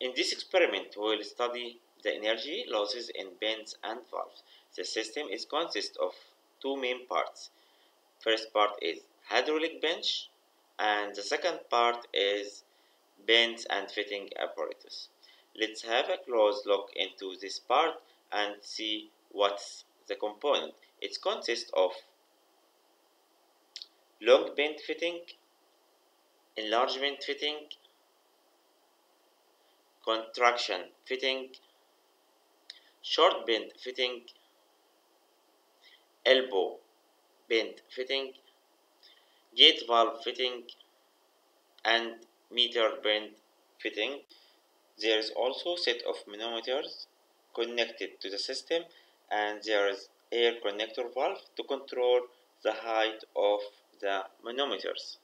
In this experiment, we will study the energy losses in bends and valves. The system is consists of two main parts. First part is hydraulic bench and the second part is bends and fitting apparatus. Let's have a close look into this part and see what's the component. It consists of long bend fitting, enlargement fitting, contraction fitting, short bend fitting, elbow bend fitting, gate valve fitting, and mitre bend fitting. There is also set of manometers connected to the system and there is air connector valve to control the height of the manometers.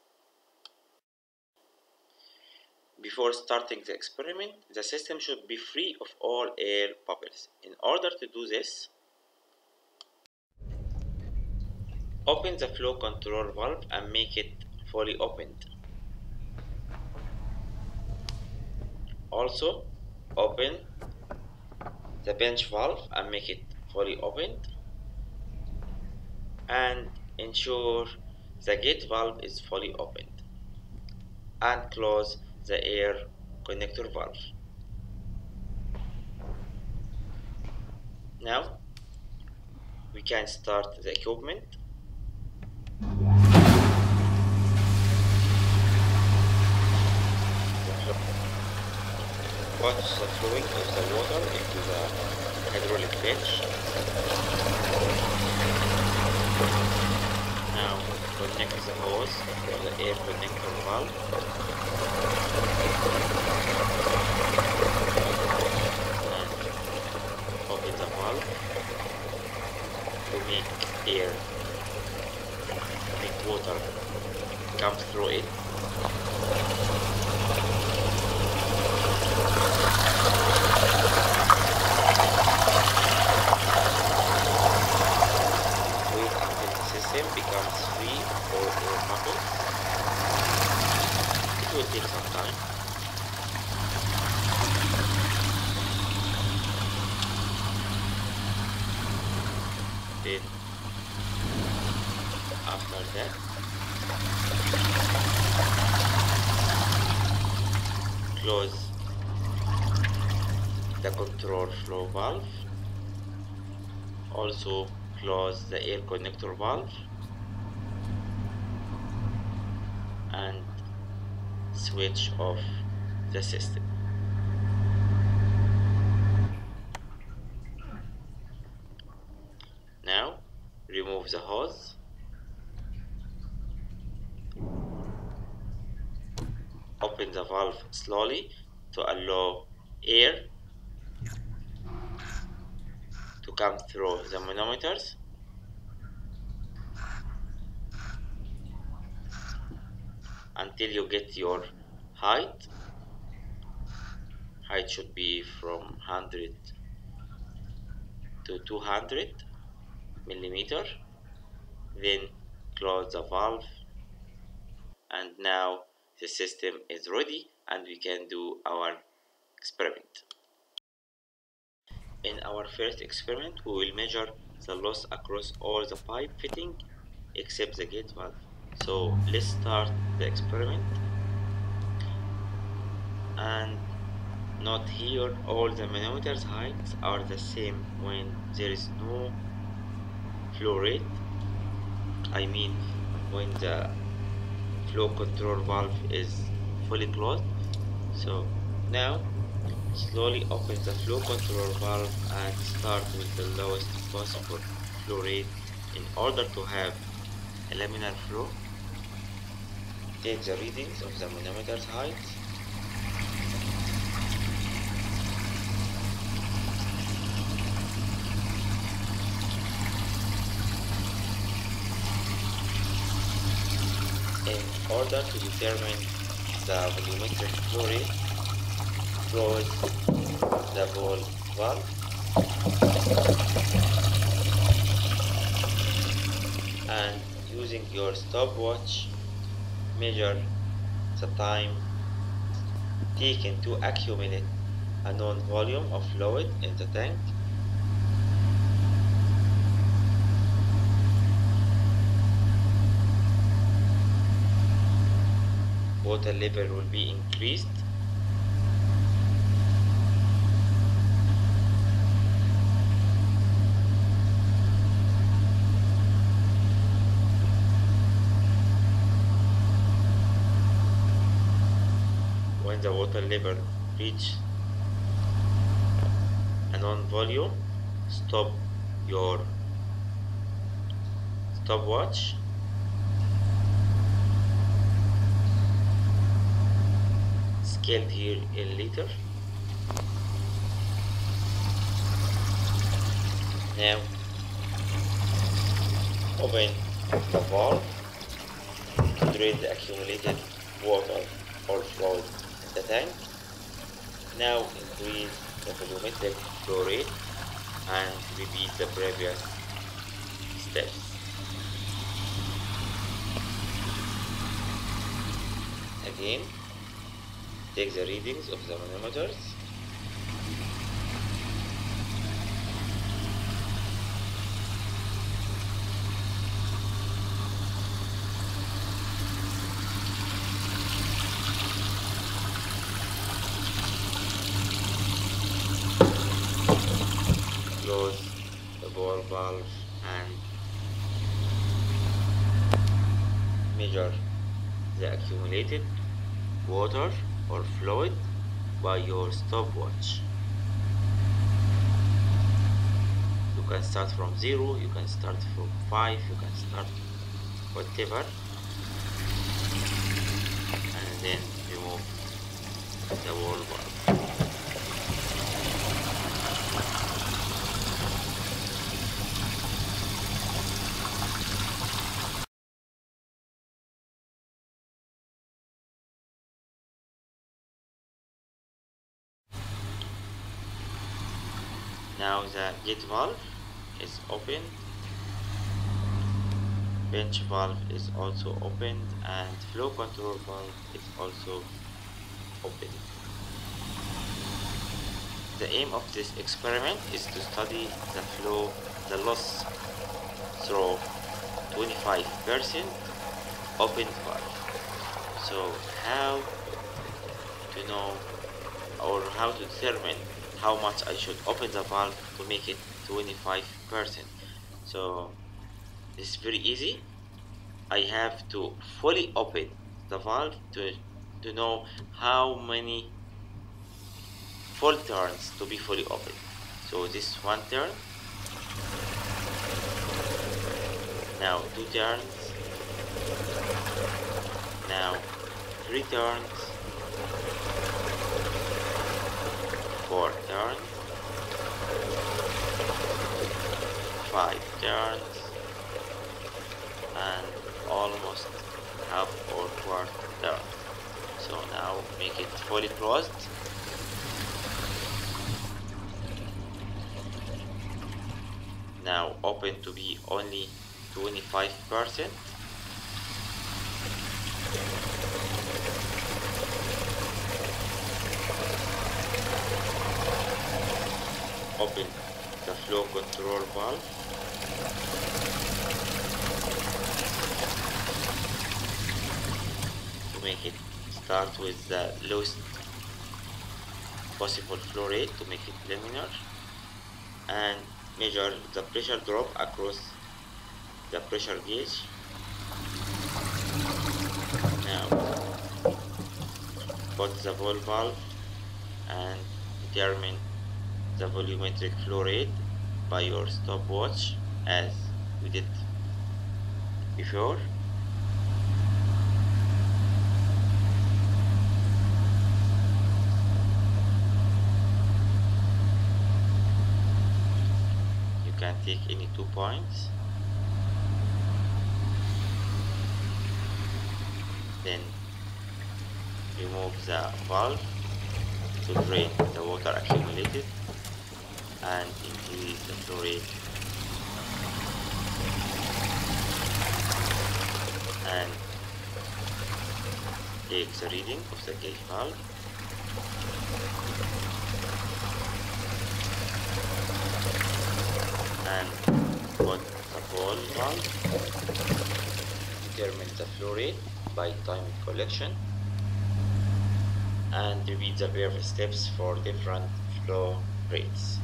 Before starting the experiment, the system should be free of all air bubbles. In order to do this, open the flow control valve and make it fully opened. Also, open the bench valve and make it fully opened and ensure the gate valve is fully opened and close the air connector valve. Now we can start the equipment. Watch the flowing of the water into the hydraulic bench. Now connect the hose to the air connector valve. And open the valve to make air, make water come through it. Wait until the system becomes free of bubbles. It will take some time. Then after that close the control flow valve also close the air connector valve and switch off the system. Now remove the hose. Open the valve slowly to allow air to come through the manometers until you get your height. Height should be from 100 to 200 millimeter. Then close the valve. And now the system is ready and we can do our experiment. In our first experiment we will measure the loss across all the pipe fitting except the gate valve so let's start the experiment. And note here all the manometers heights are the same when there is no flow rate. I mean when the flow control valve is fully closed. So now slowly open the flow control valve and start with the lowest possible flow rate in order to have a laminar flow take the readings of the manometer's height in order to determine the volumetric flow rate close the ball valve. And using your stopwatch measure the time taken to accumulate a known volume of fluid in the tank. Water level will be increased when the water level reach a known volume stop your stopwatch. Scaled here in liter now open the valve to drain the accumulated water or fluid the tank. Now increase the volumetric flow rate and repeat the previous steps. Again take the readings of the manometers close the ball valve and measure the accumulated water or fluid by your stopwatch. You can start from 0, you can start from 5, you can start whatever and then remove the ball valve. Now the gate valve is open. Bench valve is also opened and flow control valve is also open. The aim of this experiment is to study the flow, the loss through 25% open valve. So how to know or how to determine how much I should open the valve to make it 25% so it's very easy. I have to fully open the valve to, to know how many full turns to be fully open. So this one turn. Now two turns. Now three turns four turns, five turns, and almost half or quarter turn. So now make it fully closed. Now open to be only 25%. Open the flow control valve. To make it start with the lowest possible flow rate to make it linear and measure the pressure drop across the pressure gauge. Now put the ball valve and determine the volumetric flow rate by your stopwatch as we did before. You can take any two points. Then remove the valve to drain the water accumulated and increase the storage. And take the reading of the gauge valve and put the ball valve determine the flow rate by time collection. And repeat the previous steps for different flow rates.